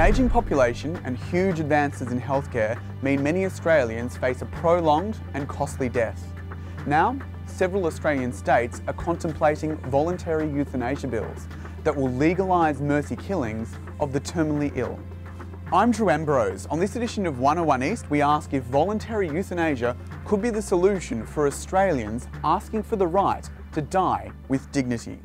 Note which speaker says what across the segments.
Speaker 1: An ageing population and huge advances in healthcare mean many Australians face a prolonged and costly death. Now, several Australian states are contemplating voluntary euthanasia bills that will legalise mercy killings of the terminally ill. I'm Drew Ambrose. On this edition of 101 East, we ask if voluntary euthanasia could be the solution for Australians asking for the right to die with dignity.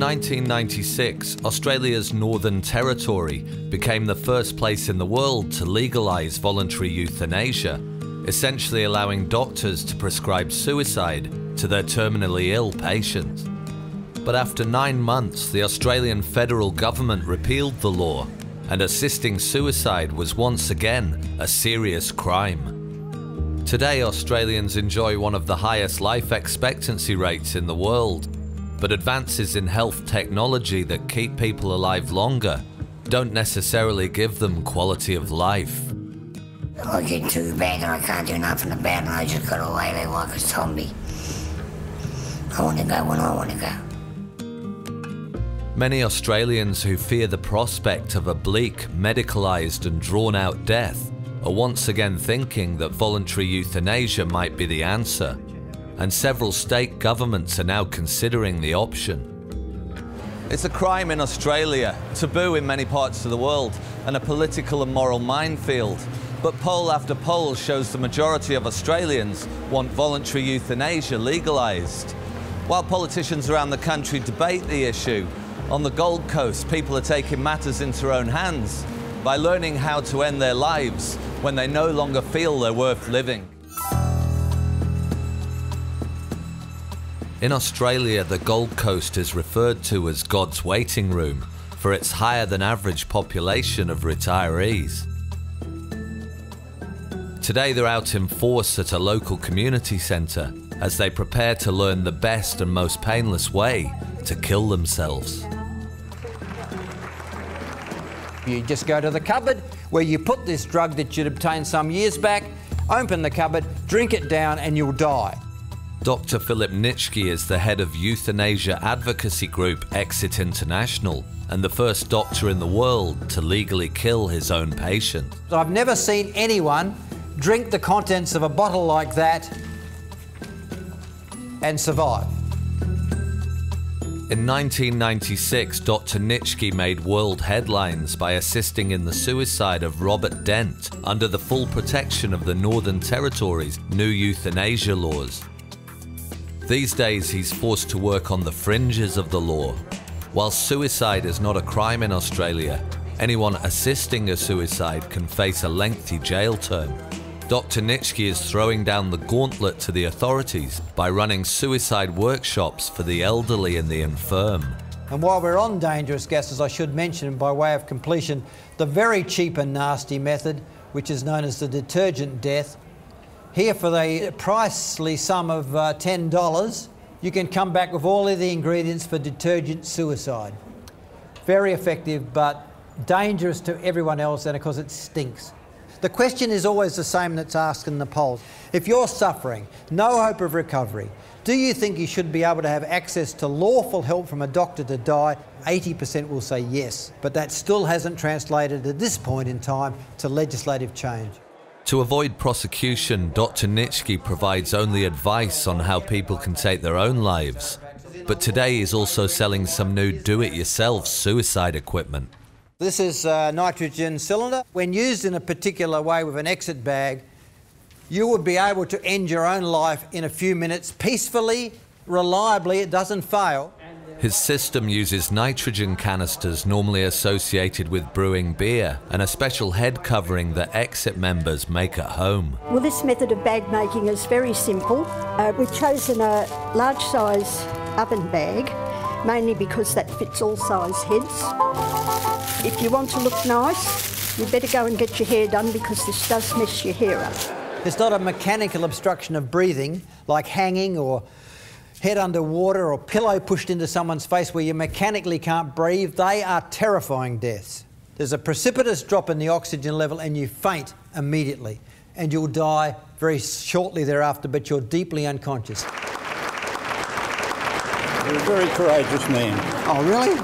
Speaker 2: 1996, Australia's Northern Territory became the first place in the world to legalise voluntary euthanasia, essentially allowing doctors to prescribe suicide to their terminally ill patients. But after nine months, the Australian federal government repealed the law, and assisting suicide was once again a serious crime. Today, Australians enjoy one of the highest life expectancy rates in the world, but advances in health technology that keep people alive longer don't necessarily give them quality of life.
Speaker 3: I get too bad and I can't do nothing about it and I just got to lay there like a zombie. I want to go when I want to go.
Speaker 2: Many Australians who fear the prospect of a bleak, medicalised and drawn out death are once again thinking that voluntary euthanasia might be the answer and several state governments are now considering the option. It's a crime in Australia, taboo in many parts of the world, and a political and moral minefield. But poll after poll shows the majority of Australians want voluntary euthanasia legalised. While politicians around the country debate the issue, on the Gold Coast, people are taking matters into their own hands by learning how to end their lives when they no longer feel they're worth living. In Australia, the Gold Coast is referred to as God's waiting room for its higher than average population of retirees. Today they're out in force at a local community centre as they prepare to learn the best and most painless way to kill themselves.
Speaker 4: You just go to the cupboard where you put this drug that you'd obtained some years back, open the cupboard, drink it down, and you'll die.
Speaker 2: Dr. Philip Nitschke is the head of euthanasia advocacy group Exit International and the first doctor in the world to legally kill his own patient.
Speaker 4: I've never seen anyone drink the contents of a bottle like that and survive.
Speaker 2: In 1996, Dr. Nitschke made world headlines by assisting in the suicide of Robert Dent under the full protection of the Northern Territory's new euthanasia laws. These days, he's forced to work on the fringes of the law. While suicide is not a crime in Australia, anyone assisting a suicide can face a lengthy jail term. Dr. Nitschke is throwing down the gauntlet to the authorities by running suicide workshops for the elderly and the infirm.
Speaker 4: And while we're on dangerous gases, I should mention, by way of completion, the very cheap and nasty method, which is known as the detergent death, here for the pricely sum of uh, $10, you can come back with all of the ingredients for detergent suicide. Very effective, but dangerous to everyone else, and of course it stinks. The question is always the same that's asked in the polls. If you're suffering, no hope of recovery, do you think you should be able to have access to lawful help from a doctor to die? 80% will say yes, but that still hasn't translated at this point in time to legislative change.
Speaker 2: To avoid prosecution, Dr. Nitschke provides only advice on how people can take their own lives. But today he's also selling some new do-it-yourself suicide equipment.
Speaker 4: This is a nitrogen cylinder. When used in a particular way with an exit bag, you would be able to end your own life in a few minutes peacefully, reliably, it doesn't fail.
Speaker 2: His system uses nitrogen canisters normally associated with brewing beer and a special head covering that exit members make at home.
Speaker 5: Well, this method of bag making is very simple. Uh, we've chosen a large size oven bag, mainly because that fits all size heads. If you want to look nice, you better go and get your hair done because this does mess your hair up.
Speaker 4: It's not a mechanical obstruction of breathing like hanging or head underwater or pillow pushed into someone's face where you mechanically can't breathe, they are terrifying deaths. there's a precipitous drop in the oxygen level and you faint immediately. And you'll die very shortly thereafter, but you're deeply unconscious.
Speaker 6: You're a very courageous man.
Speaker 4: Oh, really?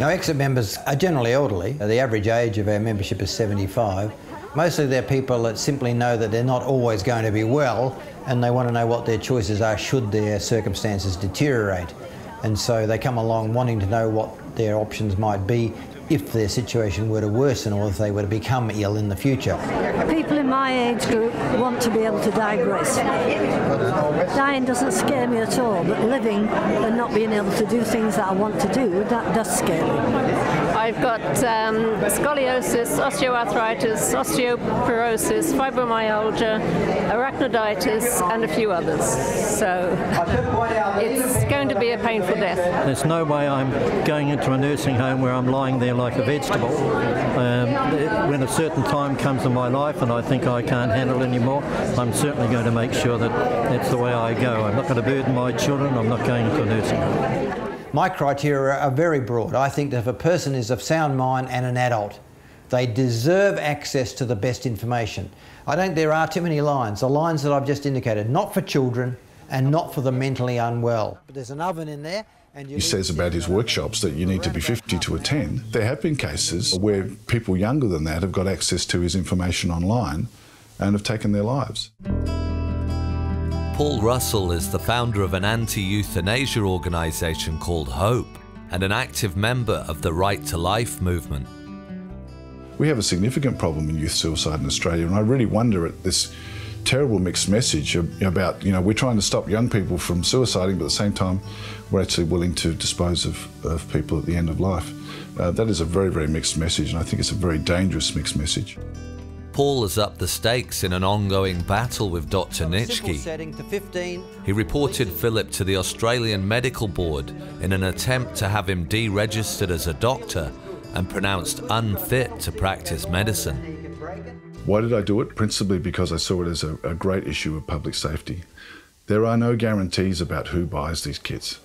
Speaker 4: Now, exit members are generally elderly. The average age of our membership is 75. Mostly they're people that simply know that they're not always going to be well and they want to know what their choices are should their circumstances deteriorate. And so they come along wanting to know what their options might be if their situation were to worsen or if they were to become ill in the future.
Speaker 7: People in my age group want to be able to digress. Dying doesn't scare me at all, but living and not being able to do things that I want to do, that does scare me.
Speaker 8: I've got um, scoliosis, osteoarthritis, osteoporosis, fibromyalgia, arachnoiditis, and a few others. So it's going to be a painful death.
Speaker 6: There's no way I'm going into a nursing home where I'm lying there like a vegetable. Um, when a certain time comes in my life and I think I can't handle anymore, I'm certainly going to make sure that that's the way I go. I'm not going to burden my children. I'm not going into a nursing home.
Speaker 4: My criteria are very broad. I think that if a person is of sound mind and an adult, they deserve access to the best information. I don't think there are too many lines, the lines that I've just indicated, not for children and not for the mentally unwell. But there's an oven in there.
Speaker 9: he says about his workshops that you need to be 50 to attend. There have been cases where people younger than that have got access to his information online and have taken their lives.
Speaker 2: Paul Russell is the founder of an anti-euthanasia organisation called HOPE and an active member of the Right to Life movement.
Speaker 9: We have a significant problem in youth suicide in Australia and I really wonder at this terrible mixed message about, you know, we're trying to stop young people from suiciding, but at the same time, we're actually willing to dispose of, of people at the end of life. Uh, that is a very, very mixed message, and I think it's a very dangerous mixed message.
Speaker 2: Paul has upped the stakes in an ongoing battle with Dr. Nitschke. He reported Philip to the Australian Medical Board in an attempt to have him deregistered as a doctor and pronounced unfit to practice medicine.
Speaker 9: Why did I do it? Principally because I saw it as a, a great issue of public safety. There are no guarantees about who buys these kits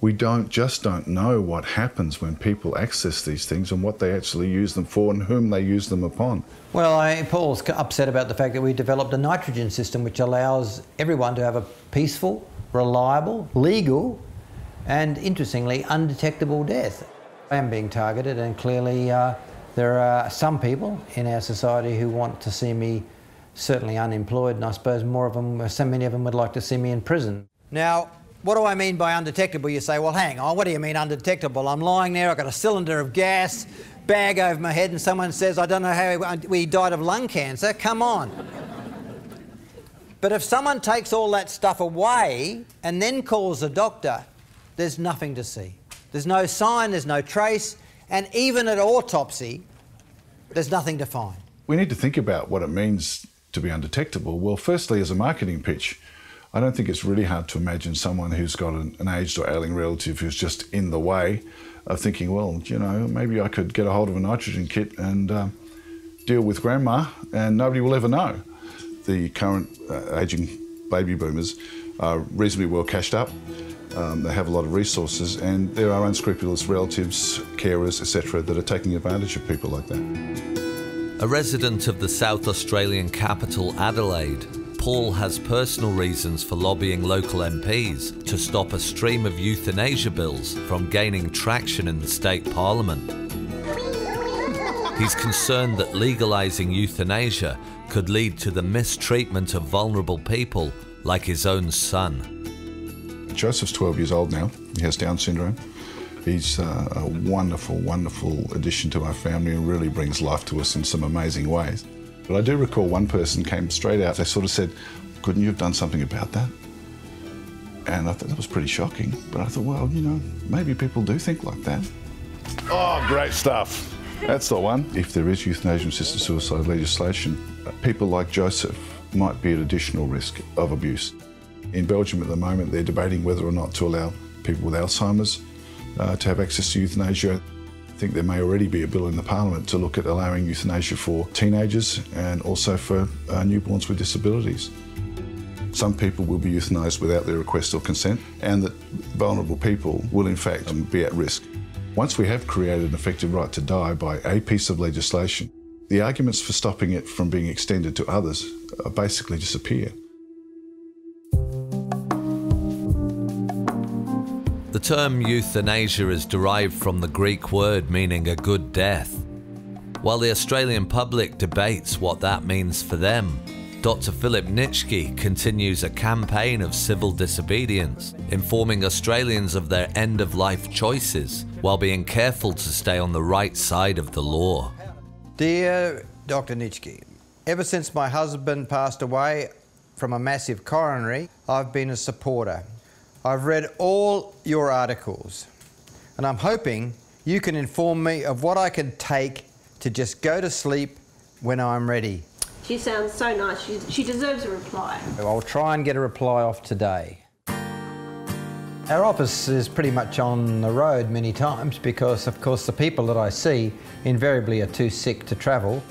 Speaker 9: we don't just don't know what happens when people access these things and what they actually use them for and whom they use them upon.
Speaker 4: Well, I, Paul's upset about the fact that we developed a nitrogen system which allows everyone to have a peaceful, reliable, legal, and interestingly, undetectable death. I am being targeted, and clearly, uh, there are some people in our society who want to see me certainly unemployed, and I suppose more of them, so many of them would like to see me in prison. Now, what do I mean by undetectable? You say, well, hang on, what do you mean undetectable? I'm lying there, I've got a cylinder of gas, bag over my head, and someone says, I don't know how we died of lung cancer. Come on. but if someone takes all that stuff away and then calls a doctor, there's nothing to see. There's no sign, there's no trace, and even at autopsy, there's nothing to find.
Speaker 9: We need to think about what it means to be undetectable. Well, firstly, as a marketing pitch, I don't think it's really hard to imagine someone who's got an, an, aged or ailing relative who's just in the way of thinking, well, you know, maybe I could get a hold of a nitrogen kit and uh, deal with grandma and nobody will ever know. The current uh, ageing baby boomers are reasonably well cashed up. Um, they have a lot of resources and there are unscrupulous relatives, carers, etc., that are taking advantage of people like that.
Speaker 2: A resident of the South Australian capital, Adelaide, Paul has personal reasons for lobbying local MPs to stop a stream of euthanasia bills from gaining traction in the state parliament. He's concerned that legalising euthanasia could lead to the mistreatment of vulnerable people like his own son.
Speaker 9: Joseph's 12 years old now. He has Down syndrome. He's uh, a wonderful, wonderful addition to our family and really brings life to us in some amazing ways. But I do recall one person came straight out. They sort of said, couldn't you have done something about that? And I thought that was pretty shocking. But I thought, well, you know, maybe people do think like that. Oh, great stuff. That's the one. If there is euthanasia-assisted suicide legislation, people like Joseph might be at additional risk of abuse. In Belgium at the moment, they're debating whether or not to allow people with Alzheimer's uh, to have access to euthanasia I think there may already be a bill in the Parliament to look at allowing euthanasia for teenagers and also for uh, newborns with disabilities. Some people will be euthanised without their request or consent, and that vulnerable people will in fact um, be at risk. Once we have created an effective right to die by a piece of legislation, the arguments for stopping it from being extended to others basically disappear.
Speaker 2: The term euthanasia is derived from the Greek word meaning a good death. While the Australian public debates what that means for them, Dr. Philip Nitschke continues a campaign of civil disobedience, informing Australians of their end of life choices while being careful to stay on the right side of the law.
Speaker 4: Dear Dr. Nitschke, ever since my husband passed away from a massive coronary, I've been a supporter. I've read all your articles, and I'm hoping you can inform me of what I can take to just go to sleep when I'm ready.
Speaker 10: She sounds so nice. She, she deserves a reply.
Speaker 4: I'll try and get a reply off today. Our office is pretty much on the road many times because, of course, the people that I see invariably are too sick to travel.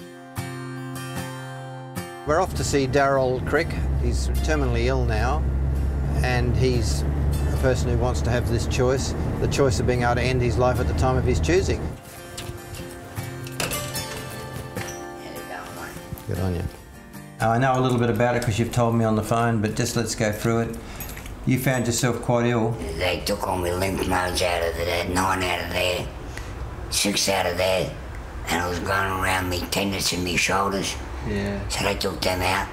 Speaker 4: We're off to see Daryl Crick. He's terminally ill now, and he's a person who wants to have this choice the choice of being able to end his life at the time of his choosing. Good on you. I know a little bit about it because you've told me on the phone, but just let's go through it. You found yourself quite ill.
Speaker 3: They took all my lymph nodes out of there, nine out of there, six out of there, and it was going around me tendons in my shoulders.
Speaker 4: Yeah.
Speaker 3: So they took them out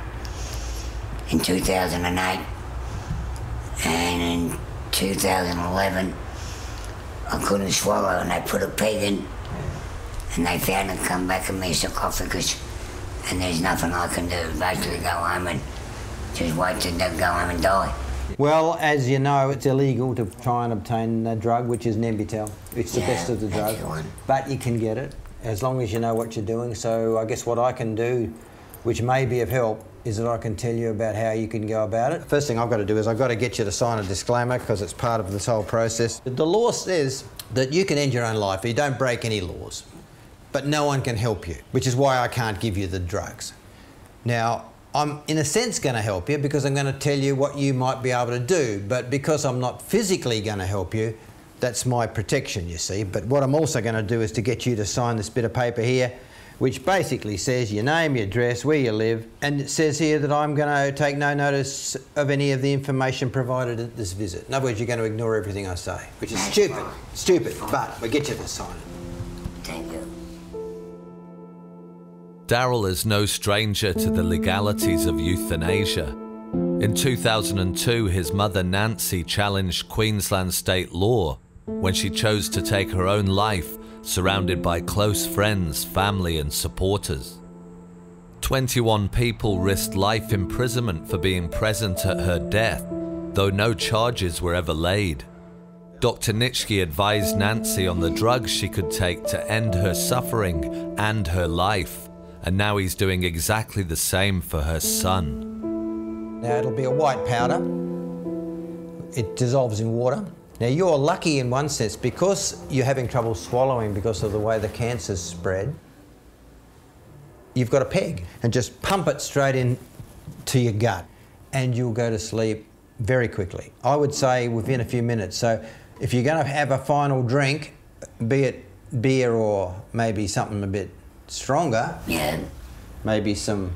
Speaker 3: in 2008. And in 2011, I couldn't swallow and they put a peg in and they found it come back in my sarcophagus and there's nothing I can do. Basically go home and just wait till they go home and die.
Speaker 4: Well, as you know, it's illegal to try and obtain a drug, which is Nembutal. It's the
Speaker 3: Yeah,
Speaker 4: best of the drugs. But you can get it as long as you know what you're doing. So I guess what I can do, which may be of help, is that I can tell you about how you can go about it. First thing I've got to do is I've got to get you to sign a disclaimer because it's part of this whole process. The law says that you can end your own life if you don't break any laws, but no one can help you, which is why I can't give you the drugs. Now, I'm in a sense going to help you because I'm going to tell you what you might be able to do, but because I'm not physically going to help you, that's my protection, you see. But what I'm also going to do is to get you to sign this bit of paper here, which basically says your name, your address, where you live, and it says here that I'm going to take no notice of any of the information provided at this visit. In other words, you're going to ignore everything I say, which is stupid, stupid, but we get you to sign it.
Speaker 3: Thank you.
Speaker 2: Daryl is no stranger to the legalities of euthanasia. In 2002, his mother Nancy challenged Queensland state law when she chose to take her own life, surrounded by close friends, family, and supporters. 21 people risked life imprisonment for being present at her death, though no charges were ever laid. Dr. Nitschke advised Nancy on the drugs she could take to end her suffering and her life, and now he's doing exactly the same for her son.
Speaker 4: Now it'll be a white powder. It dissolves in water. Now you're lucky in one sense because you're having trouble swallowing because of the way the cancer's spread. You've got a peg and just pump it straight in to your gut and you'll go to sleep very quickly. I would say within a few minutes. So if you're going to have a final drink, be it beer or maybe something a bit stronger,
Speaker 3: Yeah.
Speaker 4: maybe some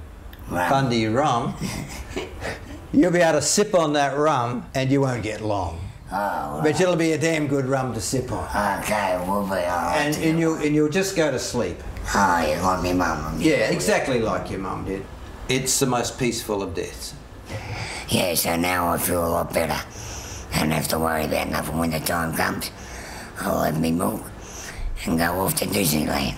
Speaker 3: Rum.
Speaker 4: Bundy rum, you'll be able to sip on that rum and you won't get long.
Speaker 3: Oh,
Speaker 4: But it'll be a damn good rum to sip on.
Speaker 3: okay, we'll be alright.
Speaker 4: And, and, you'll, and you'll just go to sleep.
Speaker 3: Ah, oh, you like me mum?
Speaker 4: Yeah, exactly like your mum did. It's the most peaceful of deaths.
Speaker 3: Yeah, so now I feel a lot better. I don't have to worry about nothing when the time comes. I'll have me milk and go off to Disneyland.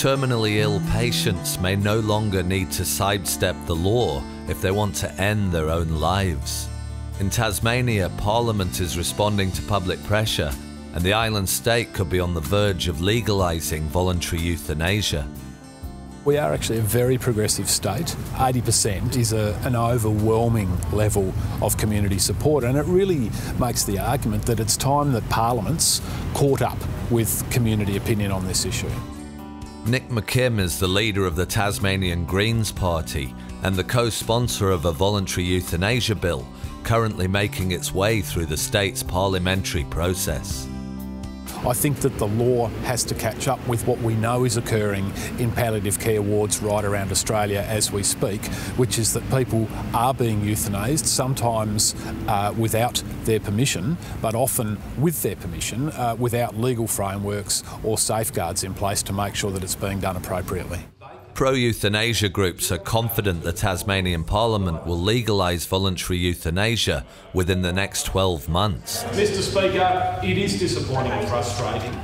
Speaker 2: Terminally ill patients may no longer need to sidestep the law if they want to end their own lives. In Tasmania, Parliament is responding to public pressure, and the island state could be on the verge of legalising voluntary euthanasia.
Speaker 11: We are actually a very progressive state. 80% is a, an overwhelming level of community support, and it really makes the argument that it's time that parliaments caught up with community opinion on this issue.
Speaker 2: Nick McKim is the leader of the Tasmanian Greens Party, and the co-sponsor of a voluntary euthanasia bill currently making its way through the state's parliamentary process.
Speaker 11: I think that the law has to catch up with what we know is occurring in palliative care wards right around Australia as we speak, which is that people are being euthanased, sometimes uh, without their permission, but often with their permission, uh, without legal frameworks or safeguards in place to make sure that it's being done appropriately.
Speaker 2: Pro euthanasia groups are confident the Tasmanian Parliament will legalise voluntary euthanasia within the next 12 months.
Speaker 12: Mr. Speaker, it is disappointing and frustrating.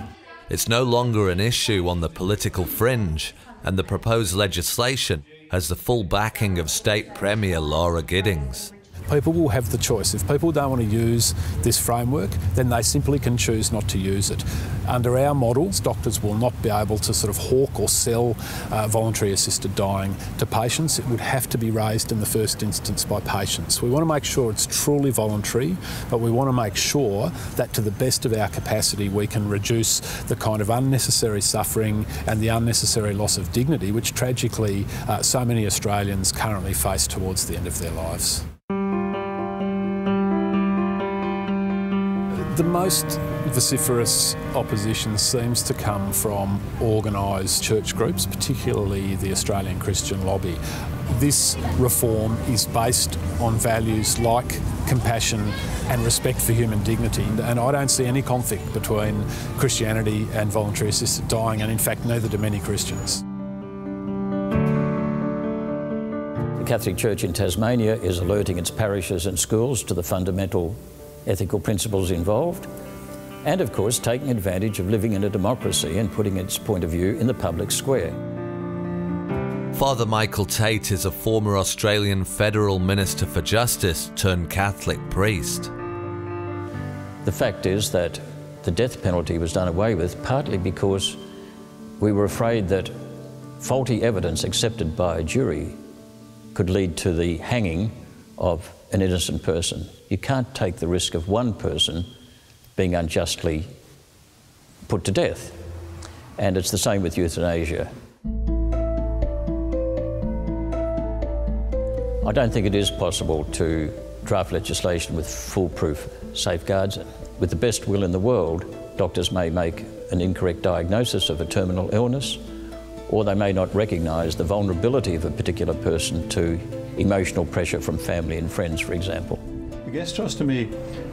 Speaker 2: It's no longer an issue on the political fringe, and the proposed legislation has the full backing of State Premier Lara Giddings
Speaker 11: people will have the choice. If people don't want to use this framework, then they simply can choose not to use it. Under our models, doctors will not be able to sort of hawk or sell uh, voluntary assisted dying to patients. It would have to be raised in the first instance by patients. We want to make sure it's truly voluntary, but we want to make sure that to the best of our capacity we can reduce the kind of unnecessary suffering and the unnecessary loss of dignity which tragically uh, so many Australians currently face towards the end of their lives. The most vociferous opposition seems to come from organised church groups, particularly the Australian Christian Lobby. This reform is based on values like compassion and respect for human dignity, and I don't see any conflict between Christianity and voluntary assisted dying, and in fact, neither do many Christians.
Speaker 13: The Catholic Church in Tasmania is alerting its parishes and schools to the fundamental ethical principles involved, and of course taking advantage of living in a democracy and putting its point of view in the public square.
Speaker 2: Father Michael Tate is a former Australian Federal Minister for Justice turned Catholic priest.
Speaker 13: The fact is that the death penalty was done away with partly because we were afraid that faulty evidence accepted by a jury could lead to the hanging of an innocent person. You can't take the risk of one person being unjustly put to death. And it's the same with euthanasia. I don't think it is possible to draft legislation with foolproof safeguards. With the best will in the world, doctors may make an incorrect diagnosis of a terminal illness, or they may not recognise the vulnerability of a particular person to emotional pressure from family and friends, for example.
Speaker 14: The gastrostomy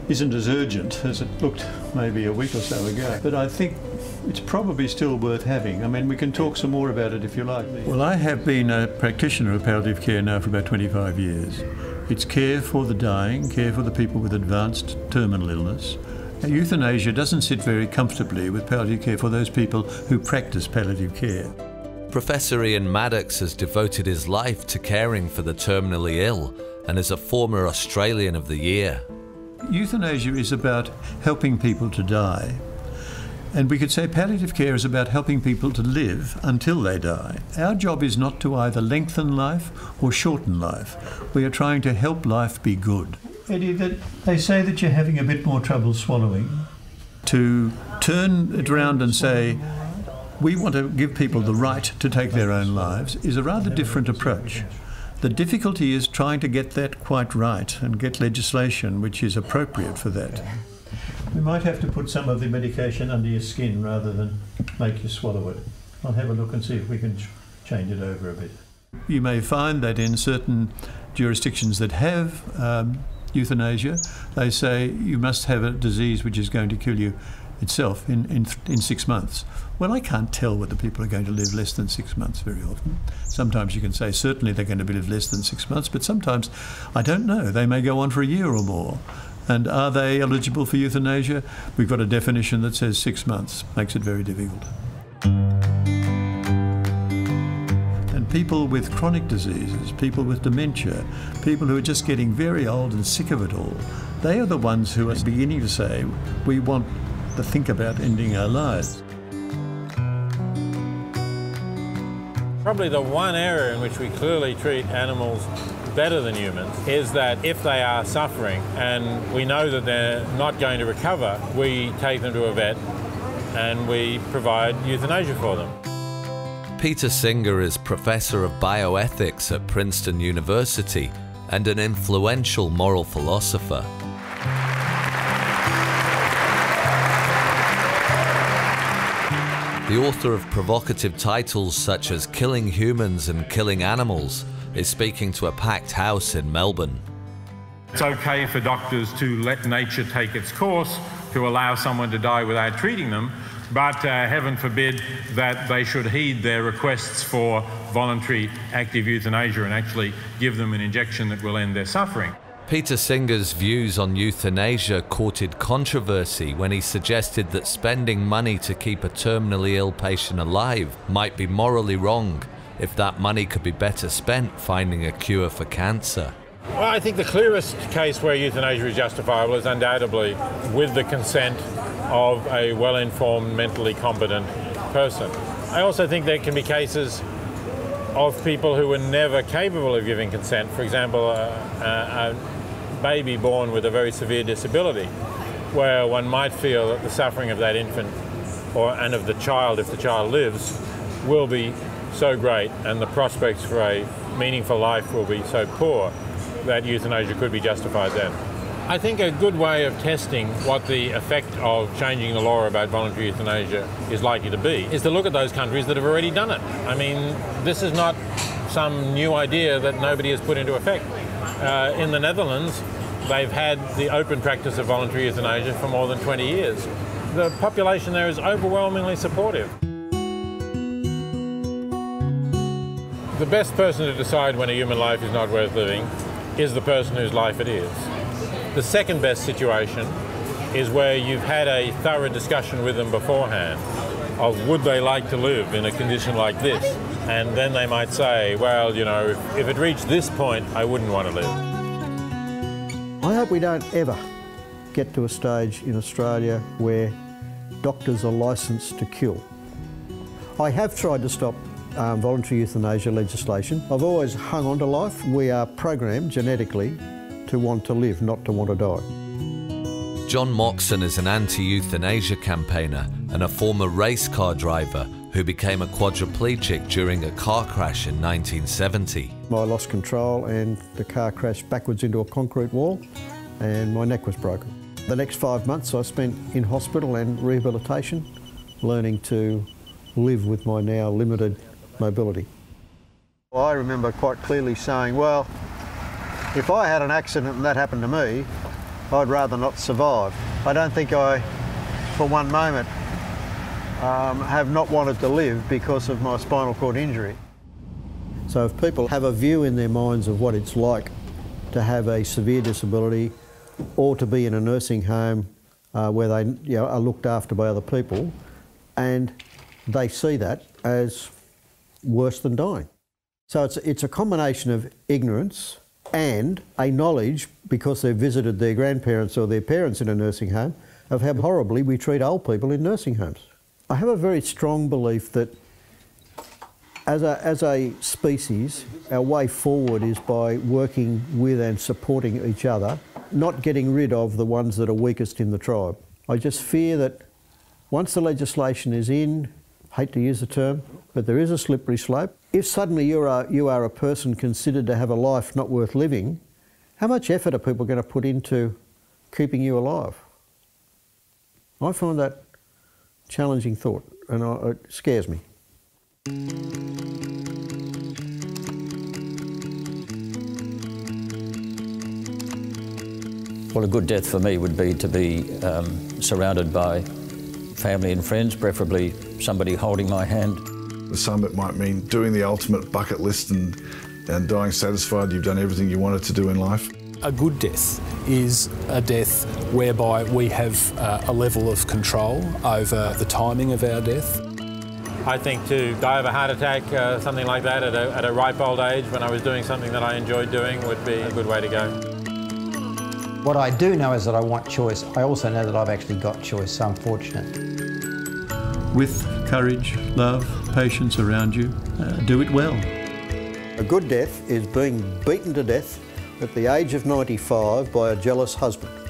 Speaker 14: isn't as urgent as it looked maybe a week or so ago, but I think it's probably still worth having. I mean, we can talk some more about it if you like. Well, I have been a practitioner of palliative care now for about 25 years. It's care for the dying, care for the people with advanced terminal illness. Euthanasia doesn't sit very comfortably with palliative care for those people who practice palliative care.
Speaker 2: Professor Ian Maddocks has devoted his life to caring for the terminally ill and is a former Australian of the Year.
Speaker 14: Euthanasia is about helping people to die. And we could say palliative care is about helping people to live until they die. Our job is not to either lengthen life or shorten life. We are trying to help life be good. Eddie, that they say that you're having a bit more trouble swallowing. To turn it around and say, we want to give people the right to take their own lives is a rather different approach. The difficulty is trying to get that quite right and get legislation which is appropriate for that. We might have to put some of the medication under your skin rather than make you swallow it. I'll have a look and see if we can change it over a bit. You may find that in certain jurisdictions that have um, euthanasia, they say you must have a disease which is going to kill you itself in, in, in six months. Well, I can't tell whether people are going to live less than six months very often. Sometimes you can say certainly they're going to live less than six months, but sometimes I don't know. They may go on for a year or more. And are they eligible for euthanasia? We've got a definition that says six months, makes it very difficult. And people with chronic diseases, people with dementia, people who are just getting very old and sick of it all, they are the ones who are beginning to say, we want to think about ending our lives.
Speaker 15: Probably the one area in which we clearly treat animals better than humans is that if they are suffering and we know that they're not going to recover, we take them to a vet and we provide euthanasia for them.
Speaker 2: Peter Singer is Professor of Bioethics at Princeton University and an influential moral philosopher. The author of provocative titles such as Killing Humans and Killing Animals is speaking to a packed house in Melbourne.
Speaker 15: It's okay for doctors to let nature take its course, to allow someone to die without treating them, but uh, heaven forbid that they should heed their requests for voluntary active euthanasia and actually give them an injection that will end their suffering.
Speaker 2: Peter Singer's views on euthanasia courted controversy when he suggested that spending money to keep a terminally ill patient alive might be morally wrong if that money could be better spent finding a cure for cancer.
Speaker 15: Well, I think the clearest case where euthanasia is justifiable is undoubtedly with the consent of a well informed, mentally competent person. I also think there can be cases of people who were never capable of giving consent. For example, a, a, a baby born with a very severe disability, where one might feel that the suffering of that infant or and of the child, if the child lives, will be so great and the prospects for a meaningful life will be so poor that euthanasia could be justified then. I think a good way of testing what the effect of changing the law about voluntary euthanasia is likely to be is to look at those countries that have already done it. I mean, this is not some new idea that nobody has put into effect. Uh, in the Netherlands, they've had the open practice of voluntary euthanasia for more than 20 years. The population there is overwhelmingly supportive. The best person to decide when a human life is not worth living is the person whose life it is. The second best situation is where you've had a thorough discussion with them beforehand of would they like to live in a condition like this? And then they might say, well, you know, if, if it reached this point, I wouldn't want to live.
Speaker 16: I hope we don't ever get to a stage in Australia where doctors are licensed to kill. I have tried to stop um, voluntary euthanasia legislation. I've always hung on to life. We are programmed genetically to want to live, not to want to die.
Speaker 2: John Moxon is an anti-euthanasia campaigner and a former race car driver who became a quadriplegic during a car crash in 1970.
Speaker 16: I lost control and the car crashed backwards into a concrete wall and my neck was broken. The next five months I spent in hospital and rehabilitation, learning to live with my now limited mobility. I remember quite clearly saying, well, if I had an accident and that happened to me, I'd rather not survive. I don't think I, for one moment, um, have not wanted to live because of my spinal cord injury. So if people have a view in their minds of what it's like to have a severe disability or to be in a nursing home uh, where they you know, are looked after by other people, and they see that as worse than dying. So it's, it's a combination of ignorance, and a knowledge, because they've visited their grandparents or their parents in a nursing home, of how horribly we treat old people in nursing homes. I have a very strong belief that as a, as a species, our way forward is by working with and supporting each other, not getting rid of the ones that are weakest in the tribe. I just fear that once the legislation is in, hate to use the term, but there is a slippery slope. If suddenly you are, you are a person considered to have a life not worth living, how much effort are people going to put into keeping you alive? I find that challenging thought and it scares me.
Speaker 13: Well, a good death for me would be to be um, surrounded by family and friends, preferably somebody holding my hand.
Speaker 9: For some, it might mean doing the ultimate bucket list and, and dying satisfied you've done everything you wanted to do in life.
Speaker 11: A good death is a death whereby we have uh, a level of control over the timing of our death.
Speaker 15: I think to die of a heart attack, uh, something like that, at a, at a ripe old age when I was doing something that I enjoyed doing would be a good way to go.
Speaker 4: What I do know is that I want choice. I also know that I've actually got choice, so I'm fortunate.
Speaker 14: With courage, love, patience around you, uh, do it well.
Speaker 16: A good death is being beaten to death at the age of 95 by a jealous husband.